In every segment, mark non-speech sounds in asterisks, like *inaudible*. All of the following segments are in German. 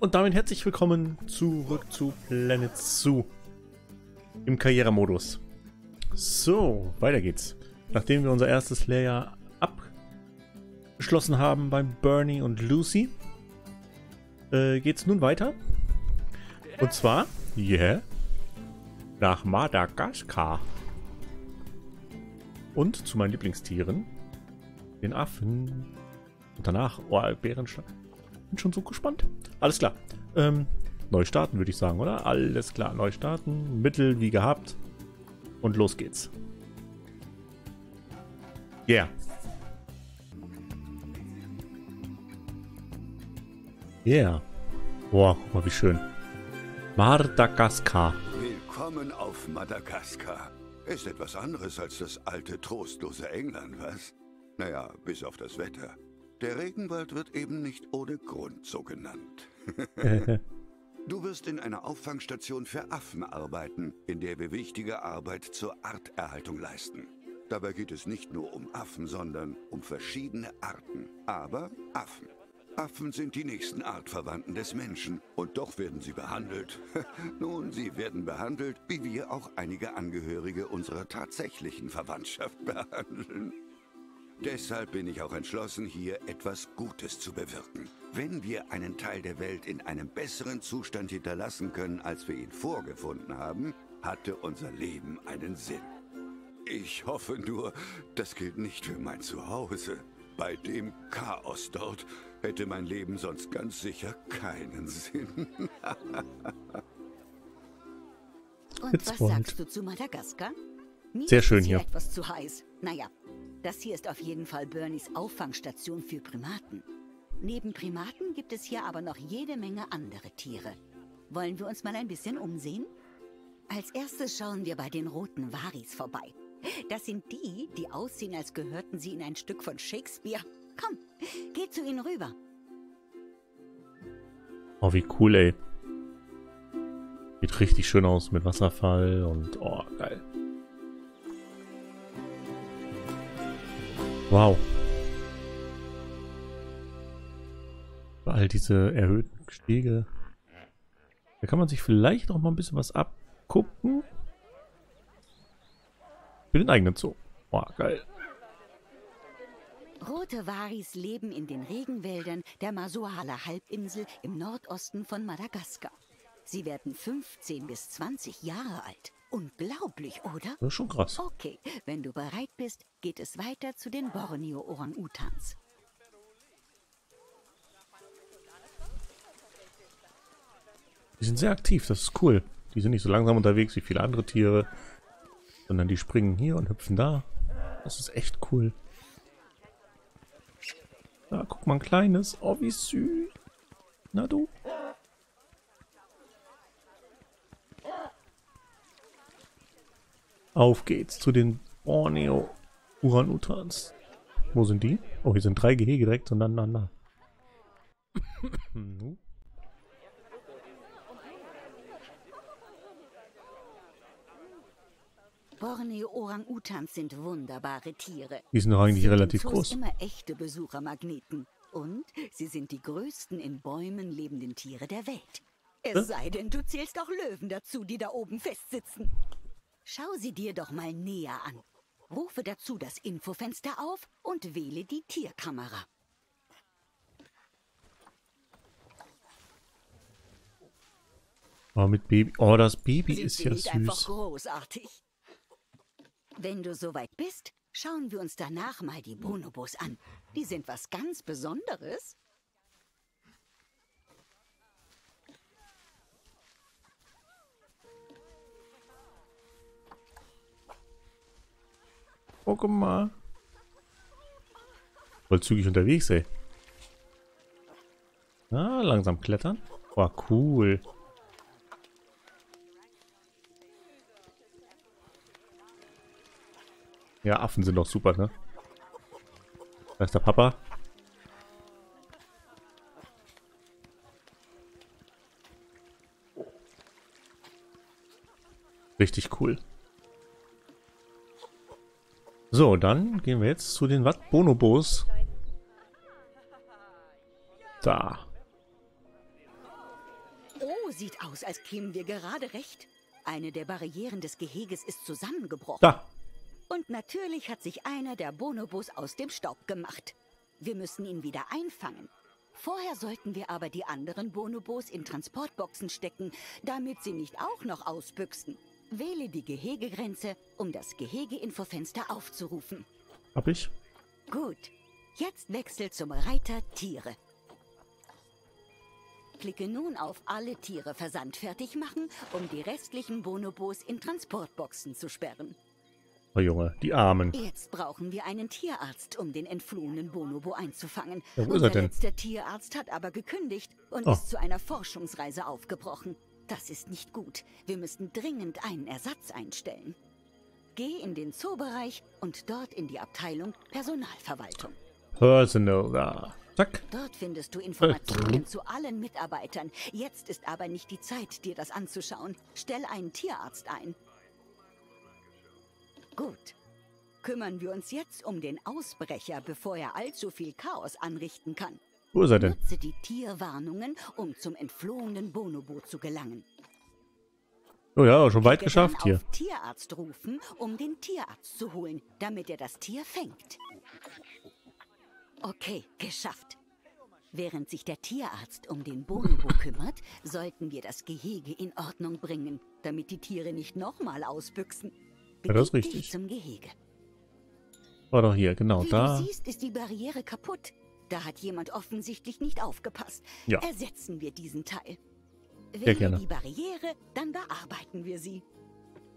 Und damit herzlich willkommen zurück zu Planet Zoo im Karrieremodus. So, weiter geht's. Nachdem wir unser erstes Layer abgeschlossen haben beim Bernie und Lucy, äh, geht's nun weiter. Und zwar, yeah, nach Madagaskar. Und zu meinen Lieblingstieren, den Affen. Und danach, oh, Bärenschlag. Bin schon so gespannt. Alles klar. Ähm, neu starten, würde ich sagen, oder? Alles klar, neu starten. Mittel wie gehabt. Und los geht's. Yeah. Yeah. Boah, guck mal, wie schön. Madagaskar. Willkommen auf Madagaskar. Ist etwas anderes als das alte, trostlose England, was? Naja, bis auf das Wetter. Der Regenwald wird eben nicht ohne Grund so genannt. *laughs* du wirst in einer Auffangstation für Affen arbeiten, in der wir wichtige Arbeit zur Arterhaltung leisten. Dabei geht es nicht nur um Affen, sondern um verschiedene Arten. Aber Affen. Affen sind die nächsten Artverwandten des Menschen. Und doch werden sie behandelt. *laughs* Nun, sie werden behandelt, wie wir auch einige Angehörige unserer tatsächlichen Verwandtschaft *laughs* behandeln. Deshalb bin ich auch entschlossen, hier etwas Gutes zu bewirken. Wenn wir einen Teil der Welt in einem besseren Zustand hinterlassen können, als wir ihn vorgefunden haben, hatte unser Leben einen Sinn. Ich hoffe nur, das gilt nicht für mein Zuhause. Bei dem Chaos dort hätte mein Leben sonst ganz sicher keinen Sinn. Und was sagst du zu Madagaskar? Mir Sehr schön hier. Etwas zu heiß. Naja, das hier ist auf jeden Fall Bernies Auffangstation für Primaten. Neben Primaten gibt es hier aber noch jede Menge andere Tiere. Wollen wir uns mal ein bisschen umsehen? Als erstes schauen wir bei den roten Varis vorbei. Das sind die, die aussehen, als gehörten sie in ein Stück von Shakespeare. Komm, geh zu ihnen rüber. Oh, wie cool, ey. Sieht richtig schön aus mit Wasserfall und oh, Wow. All diese erhöhten Stege. Da kann man sich vielleicht auch mal ein bisschen was abgucken. Für den eigenen Zoo. Boah, geil. Rote Waris leben in den Regenwäldern der Masoala-Halbinsel im Nordosten von Madagaskar. Sie werden 15 bis 20 Jahre alt. Unglaublich, oder? Das ist schon krass. Okay, wenn du bereit bist, geht es weiter zu den Borneo-Orang-Utans. Die sind sehr aktiv, das ist cool. Die sind nicht so langsam unterwegs wie viele andere Tiere, sondern die springen hier und hüpfen da. Das ist echt cool. Da, guck mal, ein kleines. Oh, wie süß. Na du. Auf geht's zu den Borneo Uran-Utans. Wo sind die? Oh, hier sind drei Gehege direkt zueinander. Borneo-Orang-Utans sind wunderbare Tiere. Die sind doch eigentlich sind relativ groß. immer echte Besuchermagneten. Und sie sind die größten in Bäumen lebenden Tiere der Welt. Es sei denn, du zählst auch Löwen dazu, die da oben festsitzen. Schau sie dir doch mal näher an. Rufe dazu das Infofenster auf und wähle die Tierkamera. Oh, mit Baby. Oh, das Baby Sind ist ja süß. Einfach großartig. Wenn du soweit bist, schauen wir uns danach mal die Bonobos an. Die sind was ganz Besonderes. Guck mal. Voll zügig unterwegs, ey. Ah, langsam klettern. Boah, cool. Ja, Affen sind doch super, ne? Da ist der Papa. Richtig cool. So, dann gehen wir jetzt zu den Wat Bonobos. Da. Oh, sieht aus, als kämen wir gerade recht. Eine der Barrieren des Geheges ist zusammengebrochen. Da. Und natürlich hat sich einer der Bonobos aus dem Staub gemacht. Wir müssen ihn wieder einfangen. Vorher sollten wir aber die anderen Bonobos in Transportboxen stecken, damit sie nicht auch noch ausbüchsen. Wähle die Gehegegrenze, um das Gehege-Infofenster aufzurufen. Hab ich. Gut. Jetzt wechsel zum Reiter Tiere. Klicke nun auf alle Tiere versandfertig machen, um die restlichen Bonobos in Transportboxen zu sperren. Oh Junge, die Armen. Jetzt brauchen wir einen Tierarzt, um den entflohenen Bonobo einzufangen. Ja, wo ist er denn? letzter Tierarzt hat aber gekündigt und Oh. ist zu einer Forschungsreise aufgebrochen. Das ist nicht gut. Wir müssen dringend einen Ersatz einstellen. Geh in den Zoobereich und dort in die Abteilung Personalverwaltung. Personal. Da. Zack. Dort findest du Informationen *laughs* zu allen Mitarbeitern. Jetzt ist aber nicht die Zeit, dir das anzuschauen. Stell einen Tierarzt ein. Gut. Kümmern wir uns jetzt um den Ausbrecher, bevor er allzu viel Chaos anrichten kann. Wo ist er denn? Nutze die Tierwarnungen, um zum entflohenen Bonobo zu gelangen. Oh ja, schon weit geschafft hier. Tierarzt rufen, um den Tierarzt zu holen, damit er das Tier fängt. Okay, geschafft. Während sich der Tierarzt um den Bonobo kümmert, sollten wir das Gehege in Ordnung bringen, damit die Tiere nicht nochmal ausbüchsen. Ja, das ist richtig. zum Gehege. War doch hier, genau, Wie da. du siehst, ist die Barriere kaputt. Da hat jemand offensichtlich nicht aufgepasst. Ja. Ersetzen wir diesen Teil. Sehr gerne. die Barriere, dann bearbeiten wir sie.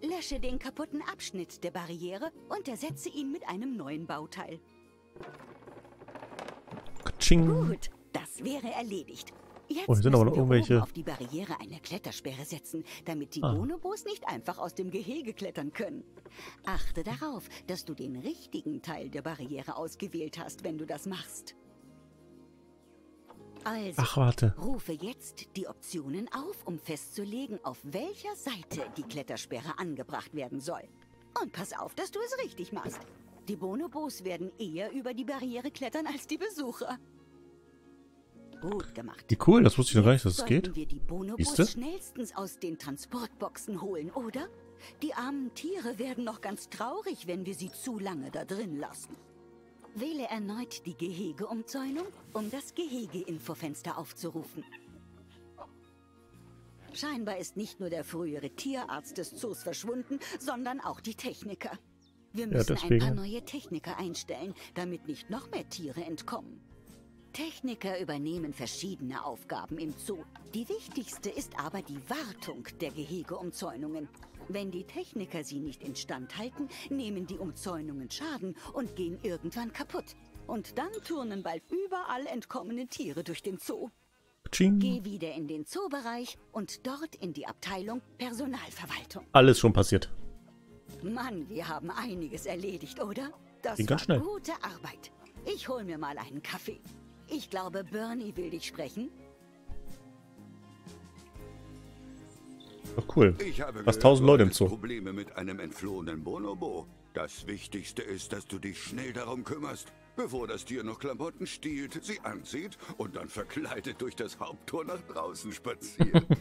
Lösche den kaputten Abschnitt der Barriere und ersetze ihn mit einem neuen Bauteil. Katsching. Gut, das wäre erledigt. Jetzt Oh, sind aber müssen noch wir irgendwelche- auf die Barriere eine Klettersperre setzen, damit die Ah. Bonobos nicht einfach aus dem Gehege klettern können. Achte darauf, dass du den richtigen Teil der Barriere ausgewählt hast, wenn du das machst. Also, Ach, warte. rufe jetzt die Optionen auf, um festzulegen, auf welcher Seite die Klettersperre angebracht werden soll. Und pass auf, dass du es richtig machst. Die Bonobos werden eher über die Barriere klettern als die Besucher. Gut gemacht. Wie cool, das wusste ich noch gar nicht, dass es geht. wir die Bonobos Siehste? schnellstens aus den Transportboxen holen, oder? Die armen Tiere werden noch ganz traurig, wenn wir sie zu lange da drin lassen. Wähle erneut die Gehegeumzäunung, um das Gehege-Infofenster aufzurufen. Scheinbar ist nicht nur der frühere Tierarzt des Zoos verschwunden, sondern auch die Techniker. Wir Ja, müssen ein deswegen. paar neue Techniker einstellen, damit nicht noch mehr Tiere entkommen. Techniker übernehmen verschiedene Aufgaben im Zoo. Die wichtigste ist aber die Wartung der Gehegeumzäunungen. Wenn die Techniker sie nicht instand halten, nehmen die Umzäunungen Schaden und gehen irgendwann kaputt. Und dann turnen bald überall entkommene Tiere durch den Zoo. Katsching. Geh wieder in den Zoobereich und dort in die Abteilung Personalverwaltung. Alles schon passiert. Mann, wir haben einiges erledigt, oder? Das Ging ganz schnell. gute Arbeit. Ich hol mir mal einen Kaffee. Ich glaube, Bernie will dich sprechen. Doch cool. Ich habe Fast gehört, 1000 du Leute im Zoo. Probleme mit einem entflohenen Bonobo. Das Wichtigste ist, dass du dich schnell darum kümmerst, bevor das Tier noch Klamotten stiehlt, sie anzieht und dann verkleidet durch das Haupttor nach draußen spaziert. *laughs*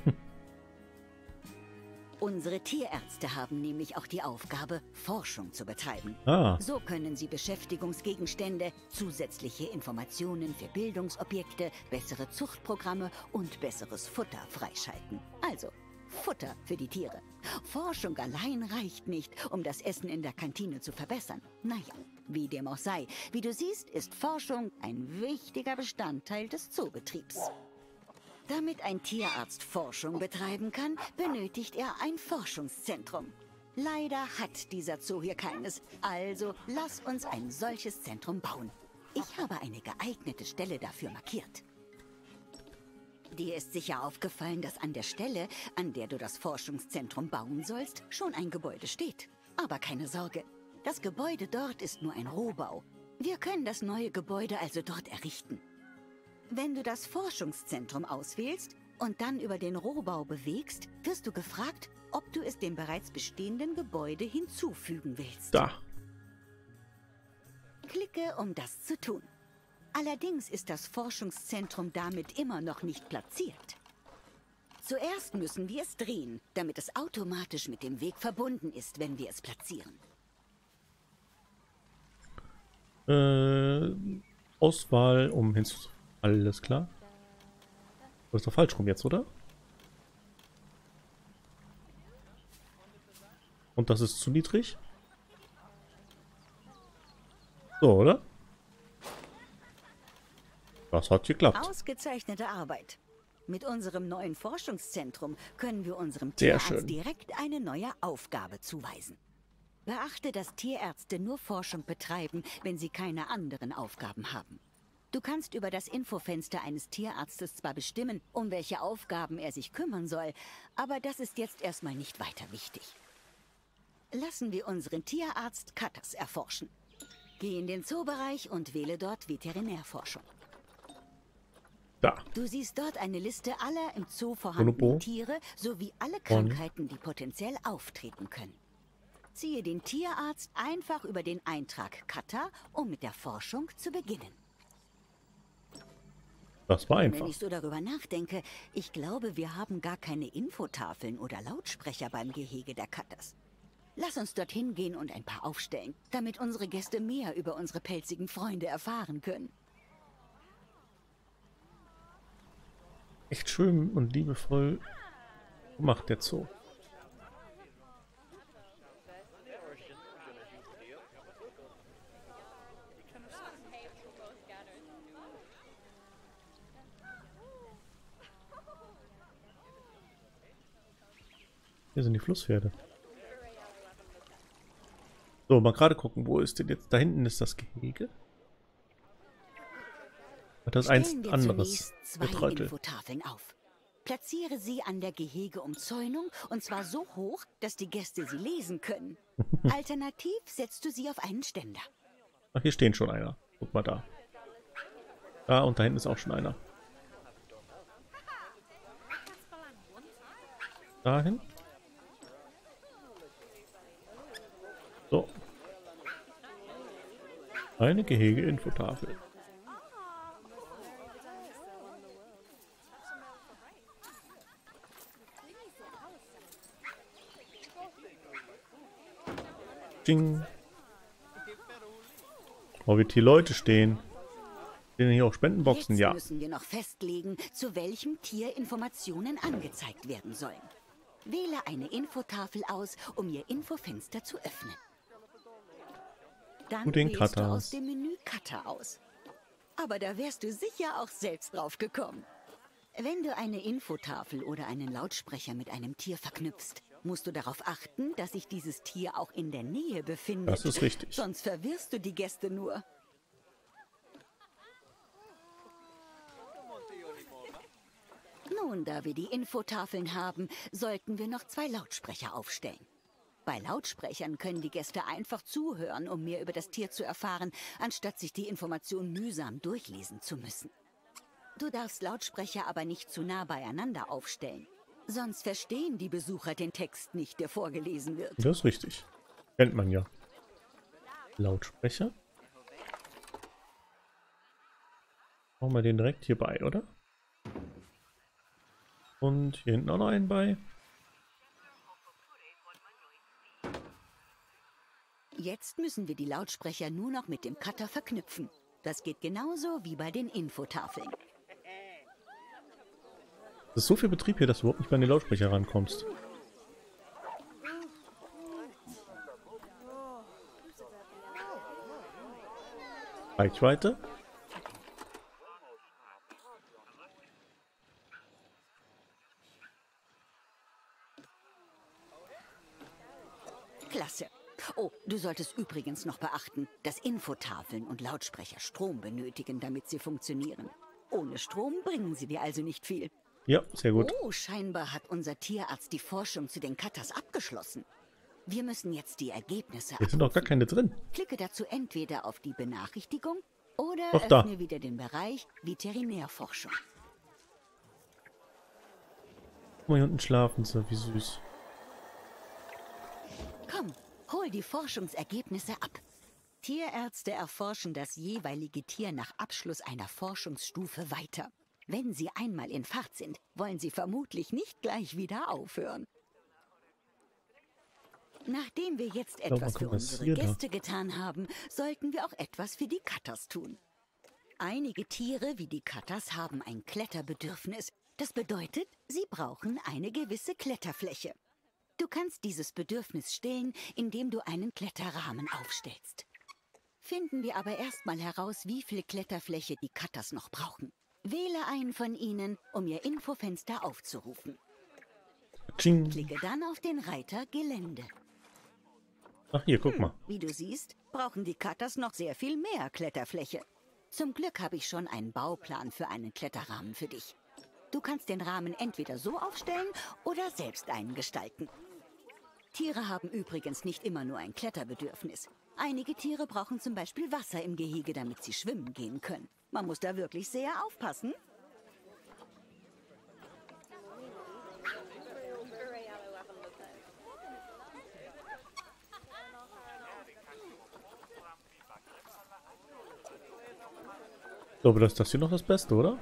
Unsere Tierärzte haben nämlich auch die Aufgabe, Forschung zu betreiben. Ah, So können sie Beschäftigungsgegenstände, zusätzliche Informationen für Bildungsobjekte, bessere Zuchtprogramme und besseres Futter freischalten. Also Futter für die Tiere. Forschung allein reicht nicht, um das Essen in der Kantine zu verbessern. Naja, wie dem auch sei. Wie du siehst, ist Forschung ein wichtiger Bestandteil des Zoobetriebs. Damit ein Tierarzt Forschung betreiben kann, benötigt er ein Forschungszentrum. Leider hat dieser Zoo hier keines, also lass uns ein solches Zentrum bauen. Ich habe eine geeignete Stelle dafür markiert. Dir ist sicher aufgefallen, dass an der Stelle, an der du das Forschungszentrum bauen sollst, schon ein Gebäude steht. Aber keine Sorge, das Gebäude dort ist nur ein Rohbau. Wir können das neue Gebäude also dort errichten. Wenn du das Forschungszentrum auswählst und dann über den Rohbau bewegst, wirst du gefragt, ob du es dem bereits bestehenden Gebäude hinzufügen willst. da. Klicke, um das zu tun. Allerdings ist das Forschungszentrum damit immer noch nicht platziert. Zuerst müssen wir es drehen, damit es automatisch mit dem Weg verbunden ist, wenn wir es platzieren. Äh, Auswahl um hinzu. Alles klar. Das ist doch falsch rum jetzt, oder? Und das ist zu niedrig? So, oder? Das hat geklappt. Ausgezeichnete Arbeit. Mit unserem neuen Forschungszentrum können wir unserem Tierarzt direkt eine neue Aufgabe zuweisen. Beachte, dass Tierärzte nur Forschung betreiben, wenn sie keine anderen Aufgaben haben. Du kannst über das Infofenster eines Tierarztes zwar bestimmen, um welche Aufgaben er sich kümmern soll, aber das ist jetzt erstmal nicht weiter wichtig. Lassen wir unseren Tierarzt Katas erforschen. Geh in den Zoobereich und wähle dort Veterinärforschung. Da. Du siehst dort eine Liste aller im Zoo vorhandenen Bonobo. Tiere sowie alle Krankheiten, die potenziell auftreten können. Ziehe den Tierarzt einfach über den Eintrag Kata, um mit der Forschung zu beginnen. Das war Wenn einfach. ich so darüber nachdenke, ich glaube, wir haben gar keine Infotafeln oder Lautsprecher beim Gehege der Katas. Lass uns dorthin gehen und ein paar aufstellen, damit unsere Gäste mehr über unsere pelzigen Freunde erfahren können. Echt schön und liebevoll gemacht, der Zoo. Hier sind die Flusspferde. So, mal gerade gucken, wo ist denn jetzt? Da hinten ist das Gehege. Das eins anderes auf. Platziere sie an der Gehegeumzäunung und zwar so hoch, dass die Gäste sie lesen können. *laughs* Alternativ setzt du sie auf einen Ständer. Ach, hier stehen schon einer. Guck mal da. Da und da hinten ist auch schon einer. Dahin. So. Eine Gehege-Infotafel. Ding. Oh, wie viele Leute stehen. Stehen hier auch Spendenboxen? Jetzt Ja. müssen wir noch festlegen, zu welchem Tier Informationen angezeigt werden sollen. Wähle eine Infotafel aus, um ihr Infofenster zu öffnen. Dann den wählst du Cutter aus aus. dem Menü Cutter aus. Aber da wärst du sicher auch selbst drauf gekommen. Wenn du eine Infotafel oder einen Lautsprecher mit einem Tier verknüpfst, musst du darauf achten, dass sich dieses Tier auch in der Nähe befindet. Das ist richtig. Sonst verwirrst du die Gäste nur. Nun, da wir die Infotafeln haben, sollten wir noch zwei Lautsprecher aufstellen. Bei Lautsprechern können die Gäste einfach zuhören, um mehr über das Tier zu erfahren, anstatt sich die Information mühsam durchlesen zu müssen. Du darfst Lautsprecher aber nicht zu nah beieinander aufstellen. Sonst verstehen die Besucher den Text nicht, der vorgelesen wird. Das ist richtig. Kennt man ja. Lautsprecher. Machen wir den direkt hier bei, oder? Und hier hinten auch noch einen bei. Jetzt müssen wir die Lautsprecher nur noch mit dem Cutter verknüpfen. Das geht genauso wie bei den Infotafeln. Es ist so viel Betrieb hier, dass du überhaupt nicht mehr an die Lautsprecher rankommst. Reichweite. Klasse. Oh, du solltest übrigens noch beachten, dass Infotafeln und Lautsprecher Strom benötigen, damit sie funktionieren. Ohne Strom bringen sie dir also nicht viel. Ja, sehr gut. Oh, scheinbar hat unser Tierarzt die Forschung zu den Cutters abgeschlossen. Wir müssen jetzt die Ergebnisse Hier sind doch gar keine drin. Klicke dazu entweder auf die Benachrichtigung oder Doch, da. öffne wieder den Bereich Veterinärforschung. Guck mal, hier unten schlafen sie, wie süß. Komm, hol die Forschungsergebnisse ab. Tierärzte erforschen das jeweilige Tier nach Abschluss einer Forschungsstufe weiter. Wenn sie einmal in Fahrt sind, wollen sie vermutlich nicht gleich wieder aufhören. Nachdem wir jetzt etwas für unsere Gäste getan haben, sollten wir auch etwas für die Katas tun. Einige Tiere wie die Katas haben ein Kletterbedürfnis. Das bedeutet, sie brauchen eine gewisse Kletterfläche. Du kannst dieses Bedürfnis stillen, indem du einen Kletterrahmen aufstellst. Finden wir aber erstmal heraus, wie viel Kletterfläche die Katas noch brauchen. Wähle einen von ihnen, um ihr Infofenster aufzurufen. Tsching. Klicke dann auf den Reiter Gelände. Ach, hier, guck mal. Wie du siehst, brauchen die Katas noch sehr viel mehr Kletterfläche. Zum Glück habe ich schon einen Bauplan für einen Kletterrahmen für dich. Du kannst den Rahmen entweder so aufstellen oder selbst einen gestalten. Tiere haben übrigens nicht immer nur ein Kletterbedürfnis. Einige Tiere brauchen zum Beispiel Wasser im Gehege, damit sie schwimmen gehen können. Man muss da wirklich sehr aufpassen. Ich glaube, das ist das hier noch das Beste, oder?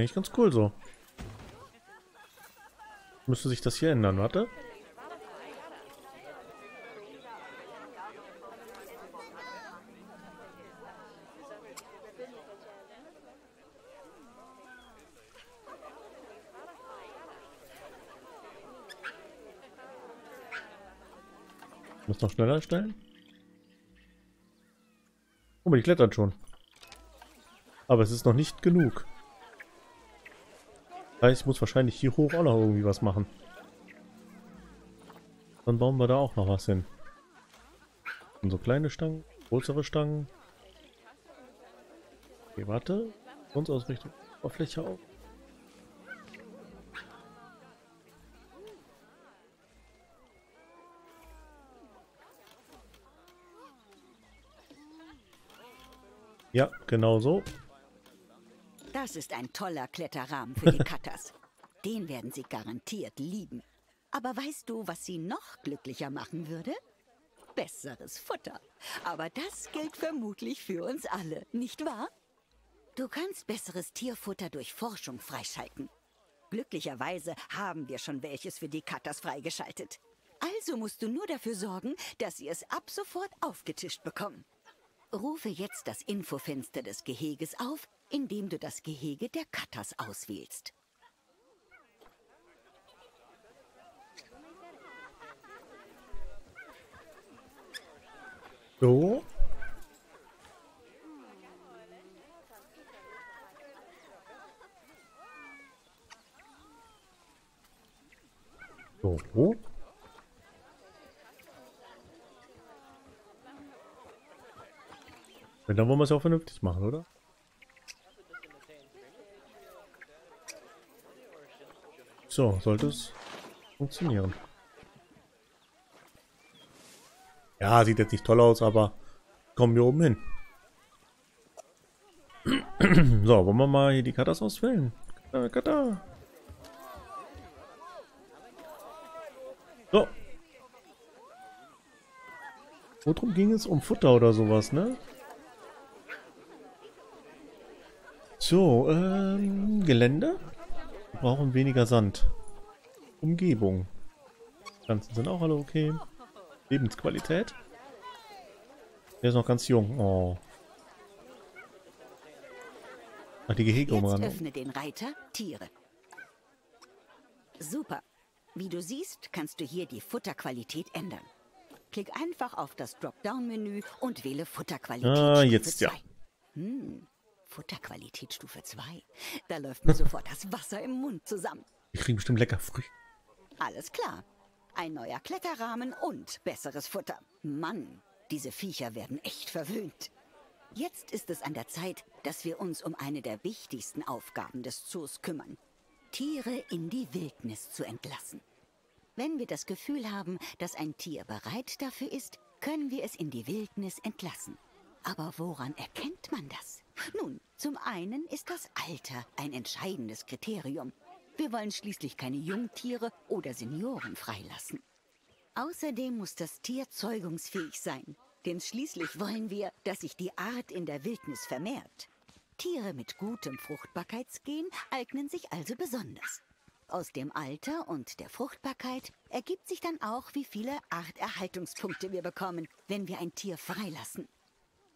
Eigentlich ganz cool so. Müsste sich das hier ändern, warte. Muss noch schneller stellen. Oh, die klettern schon. Aber es ist noch nicht genug. Ich muss wahrscheinlich hier hoch auch noch irgendwie was machen. Dann bauen wir da auch noch was hin. Und so kleine Stangen, größere Stangen. Okay, warte. Sonst Ausrichtung Oberfläche auf. Ja, genau so. Das ist ein toller Kletterrahmen für die Katas. *laughs* Den werden sie garantiert lieben. Aber weißt du, was sie noch glücklicher machen würde? Besseres Futter. Aber das gilt vermutlich für uns alle, nicht wahr? Du kannst besseres Tierfutter durch Forschung freischalten. Glücklicherweise haben wir schon welches für die Katas freigeschaltet. Also musst du nur dafür sorgen, dass sie es ab sofort aufgetischt bekommen. Rufe jetzt das Infofenster des Geheges auf, indem du das Gehege der Katas auswählst. So. So. Ja, dann wollen wir es auch vernünftig machen, oder? So, sollte es funktionieren. Ja, sieht jetzt nicht toll aus, aber kommen wir oben hin. *clears throat* so, wollen wir mal hier die Katas auswählen? Kata. So. Worum ging es? Um Futter oder sowas, ne? So, ähm, Gelände. Wir brauchen weniger Sand. Umgebung. Pflanzen sind auch alle okay. Lebensqualität. Der ist noch ganz jung. Oh. Ach, die Gehege umran. öffne den Reiter Tiere. Super. Wie du siehst, kannst du hier die Futterqualität ändern. Klick einfach auf das Dropdown-Menü und wähle Futterqualität Ah, jetzt ja. 2. Hm, Futterqualität Stufe 2. Da läuft mir sofort das Wasser im Mund zusammen. Wir kriegen bestimmt lecker Früchte. Alles klar. Ein neuer Kletterrahmen und besseres Futter. Mann, diese Viecher werden echt verwöhnt. Jetzt ist es an der Zeit, dass wir uns um eine der wichtigsten Aufgaben des Zoos kümmern. Tiere in die Wildnis zu entlassen. Wenn wir das Gefühl haben, dass ein Tier bereit dafür ist, können wir es in die Wildnis entlassen. Aber woran erkennt man das? Nun, zum einen ist das Alter ein entscheidendes Kriterium. Wir wollen schließlich keine Jungtiere oder Senioren freilassen. Außerdem muss das Tier zeugungsfähig sein, denn schließlich wollen wir, dass sich die Art in der Wildnis vermehrt. Tiere mit gutem Fruchtbarkeitsgen eignen sich also besonders. Aus dem Alter und der Fruchtbarkeit ergibt sich dann auch, wie viele Arterhaltungspunkte wir bekommen, wenn wir ein Tier freilassen.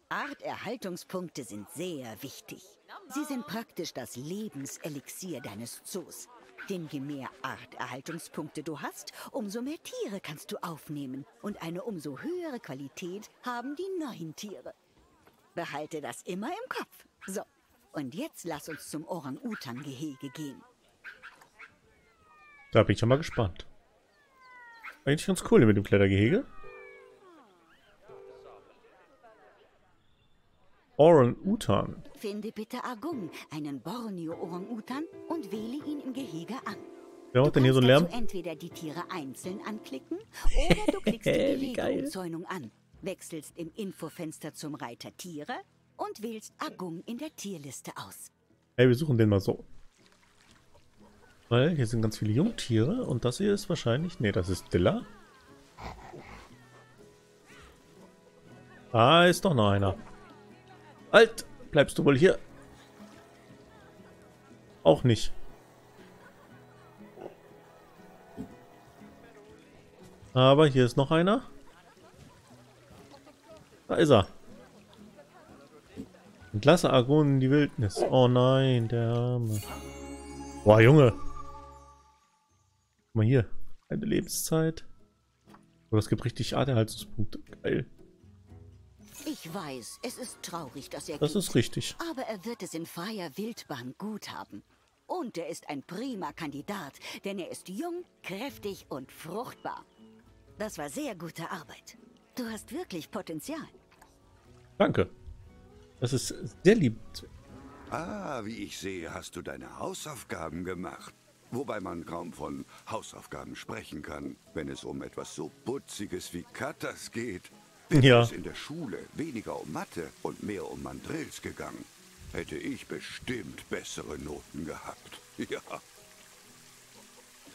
Arterhaltungspunkte sind sehr wichtig. Sie sind praktisch das Lebenselixier deines Zoos. Denn je mehr Arterhaltungspunkte du hast, umso mehr Tiere kannst du aufnehmen. Und eine umso höhere Qualität haben die neuen Tiere. Behalte das immer im Kopf. So, und jetzt lass uns zum Orang-Utan-Gehege gehen. Da bin ich schon mal gespannt. Eigentlich ganz cool mit dem Klettergehege. Orang-Utan. Finde bitte Agung, einen Borneo-Orang-Utan, und wähle ihn im Gehege an. Wer macht denn hier so einen Lärm? entweder die Tiere einzeln anklicken *laughs* oder du klickst die. Gehegeumzäunung an, wechselst im Infofenster zum Reiter Tiere und wählst Agung in der Tierliste aus. Hey, wir suchen den mal so. Weil hier sind ganz viele Jungtiere und das hier ist wahrscheinlich... Ne, das ist Dilla. Ah, ist doch noch einer. Halt! Bleibst du wohl hier? Auch nicht. Aber hier ist noch einer. Da ist er. Entlasse Argon in die Wildnis. Oh nein, der Arme. Boah, Junge. Guck mal hier. Eine Lebenszeit. Oh, das gibt richtig Arterhaltungspunkte. Geil. Ich weiß, es ist traurig, dass er Das geht, ist richtig. aber er wird es in freier Wildbahn gut haben. Und er ist ein prima Kandidat, denn er ist jung, kräftig und fruchtbar. Das war sehr gute Arbeit. Du hast wirklich Potenzial. Danke. Das ist sehr lieb. Ah, wie ich sehe, hast du deine Hausaufgaben gemacht. Wobei man kaum von Hausaufgaben sprechen kann, wenn es um etwas so Putziges wie Katas geht. Wäre Ja. es in der Schule weniger um Mathe und mehr um Mandrills gegangen, hätte ich bestimmt bessere Noten gehabt. *laughs* Ja.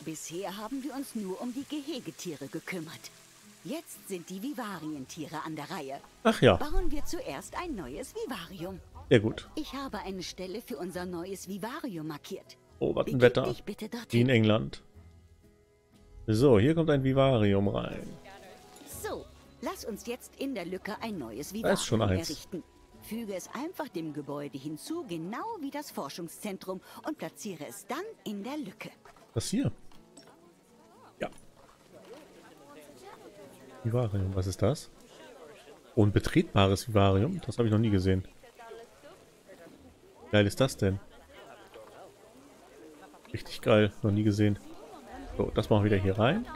Bisher haben wir uns nur um die Gehegetiere gekümmert. Jetzt sind die Vivarientiere an der Reihe. Ach ja, Bauen wir zuerst ein neues Vivarium. sehr gut. Ich habe eine Stelle für unser neues Vivarium markiert. Oh, was ein Wetter. Wie in. England. So, hier kommt ein Vivarium rein. Lass uns jetzt in der Lücke ein neues Vivarium errichten. Füge es einfach dem Gebäude hinzu, genau wie das Forschungszentrum, und platziere es dann in der Lücke. Was hier? Ja. Vivarium, was ist das? Oh, ein betretbares Vivarium? Das habe ich noch nie gesehen. Wie geil ist das denn? Richtig geil, noch nie gesehen. So, das machen wir wieder hier rein.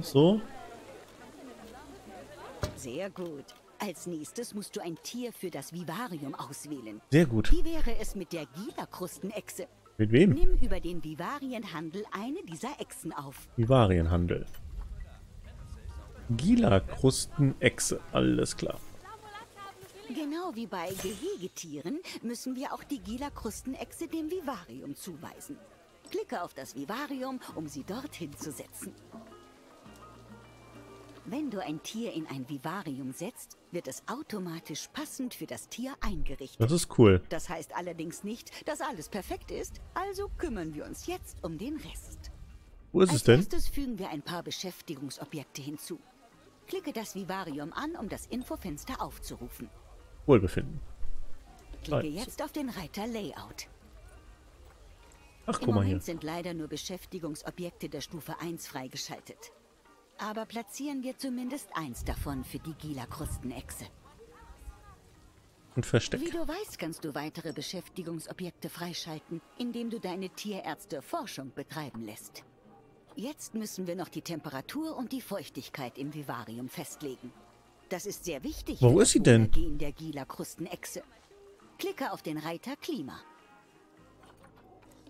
So. Sehr gut. Als nächstes musst du ein Tier für das Vivarium auswählen. Sehr gut. Wie wäre es mit der Gila-Krustenechse? Mit wem? Nimm über den Vivarienhandel eine dieser Echsen auf. Vivarienhandel. Gila-Krustenechse. Alles klar. Genau wie bei Gehegetieren müssen wir auch die Gila-Krustenechse dem Vivarium zuweisen. Klicke auf das Vivarium, um sie dorthin zu setzen. Wenn du ein Tier in ein Vivarium setzt, wird es automatisch passend für das Tier eingerichtet. Das ist cool. Das heißt allerdings nicht, dass alles perfekt ist, also kümmern wir uns jetzt um den Rest. Wo ist Als es denn? erstes fügen wir ein paar Beschäftigungsobjekte hinzu. Klicke das Vivarium an, um das Infofenster aufzurufen. Wohlbefinden. Klicke jetzt auf den Reiter Layout. Ach, Im guck mal hier. Moment sind leider nur Beschäftigungsobjekte der Stufe 1 freigeschaltet. Aber platzieren wir zumindest eins davon für die Gila-Krustenechse. Und Versteck. Wie du weißt, kannst du weitere Beschäftigungsobjekte freischalten, indem du deine Tierärzte Forschung betreiben lässt. Jetzt müssen wir noch die Temperatur und die Feuchtigkeit im Vivarium festlegen. Das ist sehr wichtig Wo ist sie denn? Wohlergehen der Gila-Krustenechse. Klicke auf den Reiter Klima.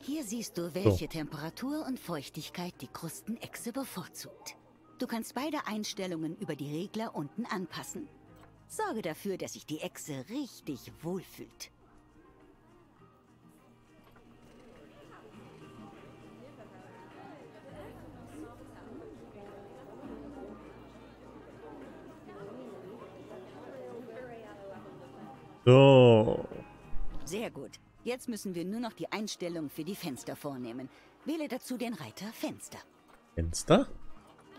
Hier siehst du, welche Temperatur und Feuchtigkeit die Krustenechse bevorzugt. Du kannst beide Einstellungen über die Regler unten anpassen. Sorge dafür, dass sich die Echse richtig wohlfühlt. So. Sehr gut. Jetzt müssen wir nur noch die Einstellung für die Fenster vornehmen. Wähle dazu den Reiter Fenster. Fenster?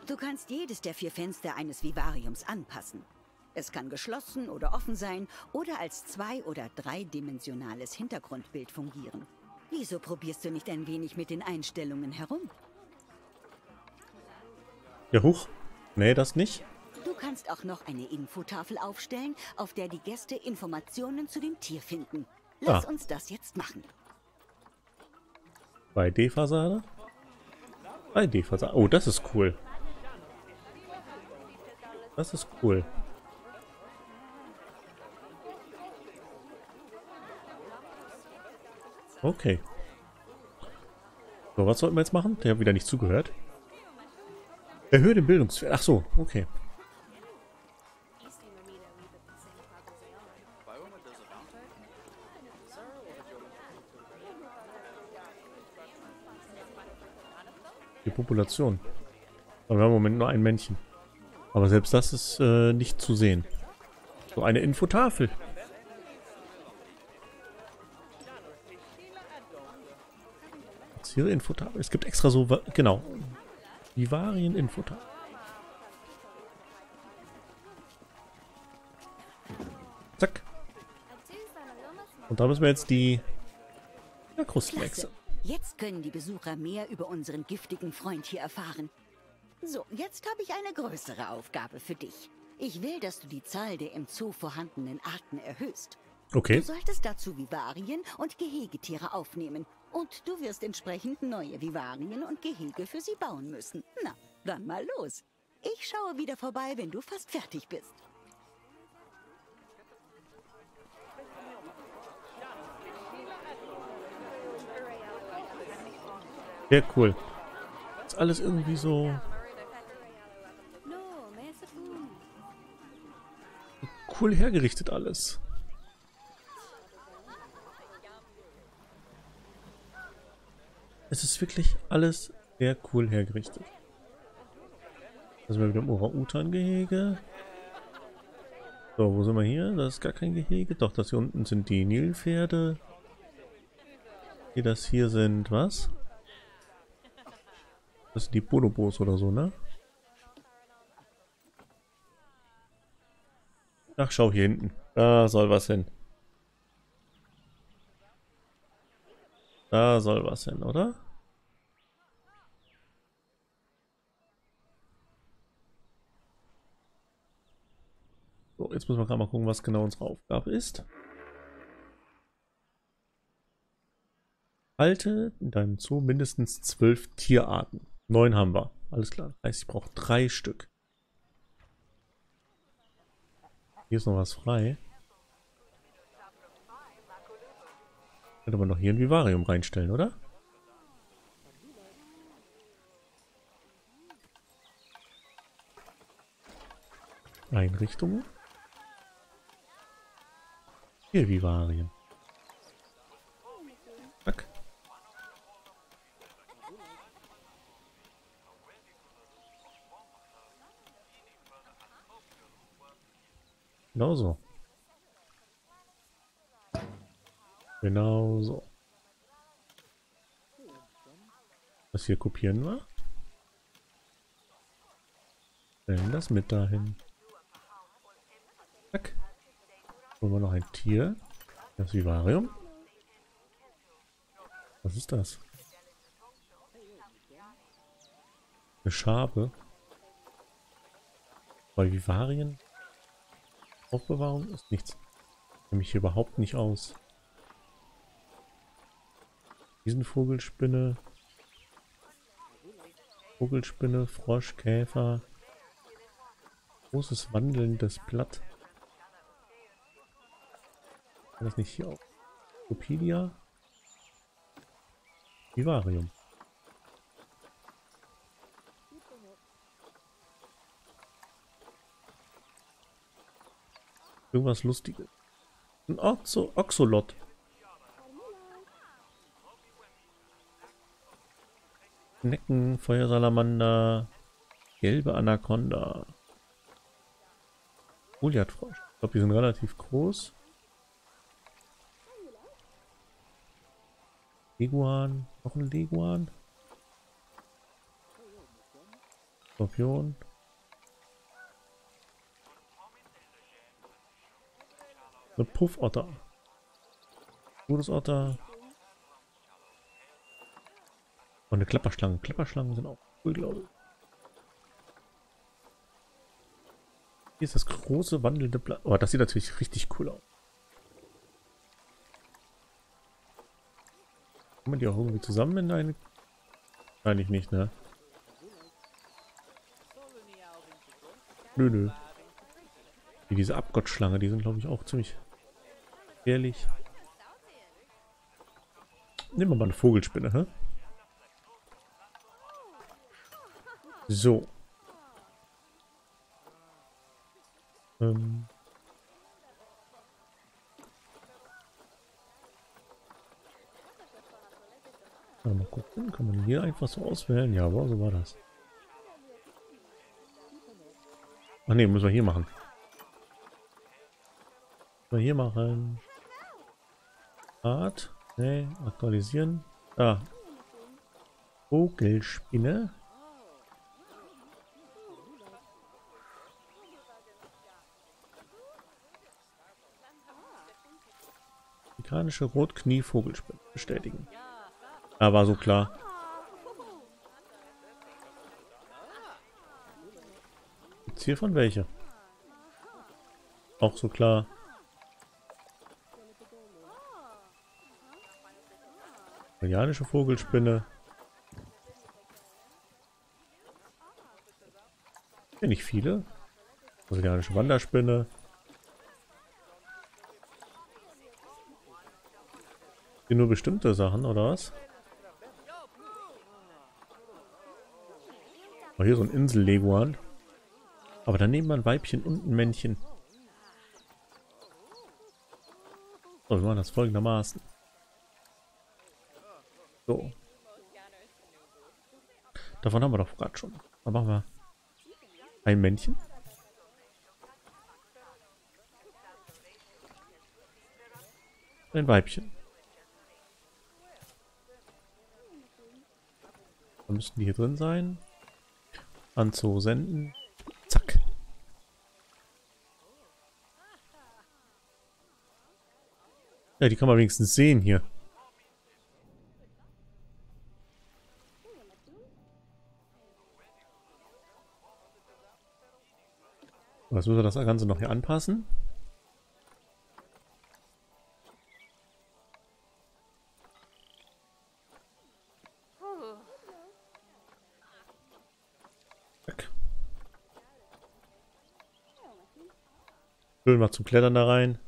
Du kannst jedes der vier Fenster eines Vivariums anpassen. Es kann geschlossen oder offen sein oder als zwei- oder dreidimensionales Hintergrundbild fungieren. Wieso probierst du nicht ein wenig mit den Einstellungen herum? Ja, hoch. Nee, das nicht. Du kannst auch noch eine Infotafel aufstellen, auf der die Gäste Informationen zu dem Tier finden. Lass Ah. uns das jetzt machen. 2D-Fassade? 3D-Fassade. Oh, das ist cool. Das ist cool. Okay. So, was sollten wir jetzt machen? Der hat wieder nicht zugehört. Erhöhe den Bildungswert. Ach so, okay. Die Population. Aber wir haben im Moment nur ein Männchen. Aber selbst das ist äh, nicht zu sehen. So eine Infotafel. Tiere Infotafel. Es gibt extra so, genau. Vivarien Infotafel. Zack. Und da müssen wir jetzt die ja. Jetzt können die Besucher mehr über unseren giftigen Freund hier erfahren. So, jetzt habe ich eine größere Aufgabe für dich. Ich will, dass du die Zahl der im Zoo vorhandenen Arten erhöhst. Du Okay. solltest dazu Vivarien und Gehegetiere aufnehmen. Und du wirst entsprechend neue Vivarien und Gehege für sie bauen müssen. Na, dann mal los. Ich schaue wieder vorbei, wenn du fast fertig bist. Sehr cool. Ist alles irgendwie so cool hergerichtet alles. Es ist wirklich alles sehr cool hergerichtet. Da sind wir wieder im Orang-Utan-Gehege. So, wo sind wir hier? Das ist gar kein Gehege. Doch, das hier unten sind die Nilpferde. Hier, das hier sind was? Das sind die Bonobos oder so, ne? Ach, schau hier hinten. Da soll was hin. Da soll was hin, oder? So, jetzt müssen wir gerade mal gucken, was genau unsere Aufgabe ist. Halte in deinem Zoo mindestens zwölf Tierarten. Neun haben wir. Alles klar. Das heißt, ich brauche drei Stück. Hier ist noch was frei. Könnte man doch hier ein Vivarium reinstellen, oder? Einrichtungen. Hier Vivarien. Zack. Genau so. Genau so. Das hier kopieren wir. Stellen das mit dahin. Zack. Holen wir noch ein Tier. Das Vivarium. Was ist das? Eine Schabe. Bei Vivarien Aufbewahrung ist nichts. Ich kenne mich hier überhaupt nicht aus. Diesen Vogelspinne. Vogelspinne, Frosch. Großes wandelndes Blatt. Kann das nicht hier auch? Wikipedia? Vivarium. Irgendwas Lustiges. Ein Oxo Oxolot. Schnecken, Feuersalamander, gelbe Anaconda. Goliathfrosch. Ich glaube, die sind relativ groß. Leguan. Noch ein Leguan. Skorpion. Eine Puffotter. Todesotter. Und eine Klapperschlange. Klapperschlangen sind auch cool, glaube ich. Hier ist das große wandelnde Blatt. Oh, das sieht natürlich richtig cool aus. Kann man die auch irgendwie zusammen in eine... Eigentlich nicht, ne? Nö, nö. Wie diese Abgottschlange, die sind glaube ich auch ziemlich gefährlich. Nehmen wir mal eine Vogelspinne, hä? So. Ähm. Mal gucken, kann man hier einfach so auswählen? Ja, aber so war das. Ach ne, müssen wir hier machen. Müssen wir hier machen. Art. Ne, aktualisieren. Ah. Vogelspinne. Afrikanische Rotknie-Vogelspinne bestätigen. Ja, war so klar. Gibt's hiervon welche? Auch so klar. Koreanische Vogelspinne. Ja, nicht viele. Brasilianische Wanderspinne. Hier nur bestimmte Sachen, oder was? Oh, hier so ein Insel-Leguan. Aber daneben ein Weibchen und ein Männchen. So, wir machen das folgendermaßen. So. Davon haben wir doch gerade schon. Dann machen wir ein Männchen. Ein Weibchen. Dann müssten die hier drin sein. Anzusenden. Zack. Ja, die kann man wenigstens sehen hier. Was müssen wir das Ganze noch hier anpassen? Füllen wir zum Klettern da rein.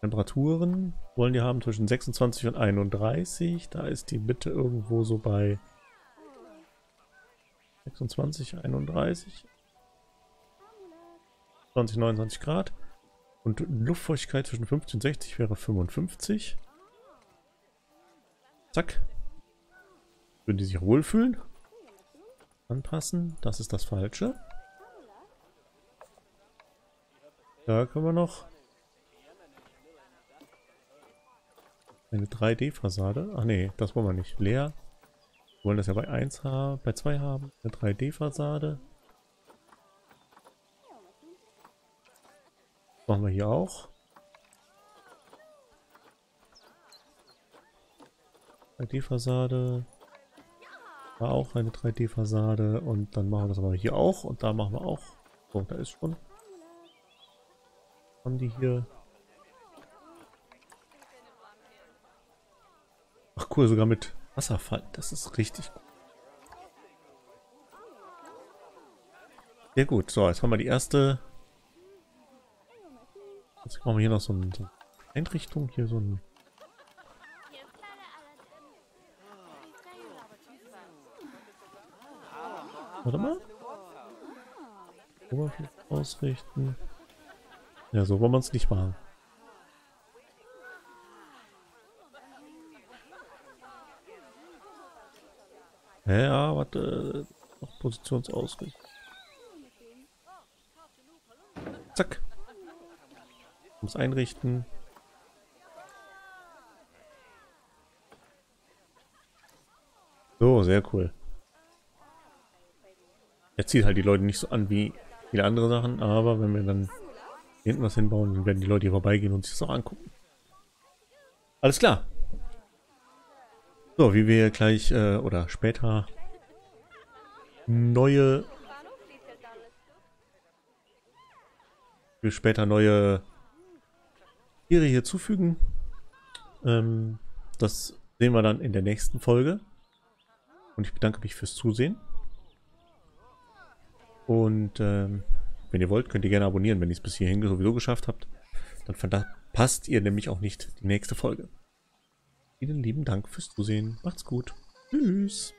Temperaturen wollen die haben zwischen 26 und 31. Da ist die Mitte irgendwo so bei 26, 31. 20, 29 Grad. Und Luftfeuchtigkeit zwischen 50 und 60 wäre 55. Zack. Würden die sich wohlfühlen? Anpassen. Das ist das Falsche. Da können wir noch eine 3D-Fassade. Ach nee, das wollen wir nicht. Leer. Wir wollen das ja bei 1 haben, bei 2 haben. Eine 3D-Fassade. Machen wir hier auch. 3D-Fassade. Da auch eine 3D-Fassade. Und dann machen wir das aber hier auch. Und da machen wir auch. So, da ist schon. Haben die hier... Ach cool, sogar mit Wasserfall. Das ist richtig gut. Sehr gut. So, jetzt haben wir die erste... Jetzt brauchen wir hier noch so eine, Einrichtung. Hier so ein... Warte mal. Oberfläche ausrichten. Ja, so wollen wir es nicht machen. Ja, warte. Noch Positionsausrichtung. Zack. Muss einrichten. So, sehr cool. Er zieht halt die Leute nicht so an wie viele andere Sachen, aber wenn wir dann hinten was hinbauen, dann werden die Leute hier vorbeigehen und sich das auch angucken. Alles klar. So, wie wir gleich äh, oder später neue wir später neue Tiere hier zufügen. Ähm, das sehen wir dann in der nächsten Folge. Und ich bedanke mich fürs Zusehen. Und ähm, wenn ihr wollt, könnt ihr gerne abonnieren, wenn ihr es bis hierhin sowieso geschafft habt. Dann verpasst ihr nämlich auch nicht die nächste Folge. Vielen lieben Dank fürs Zusehen. Macht's gut. Tschüss.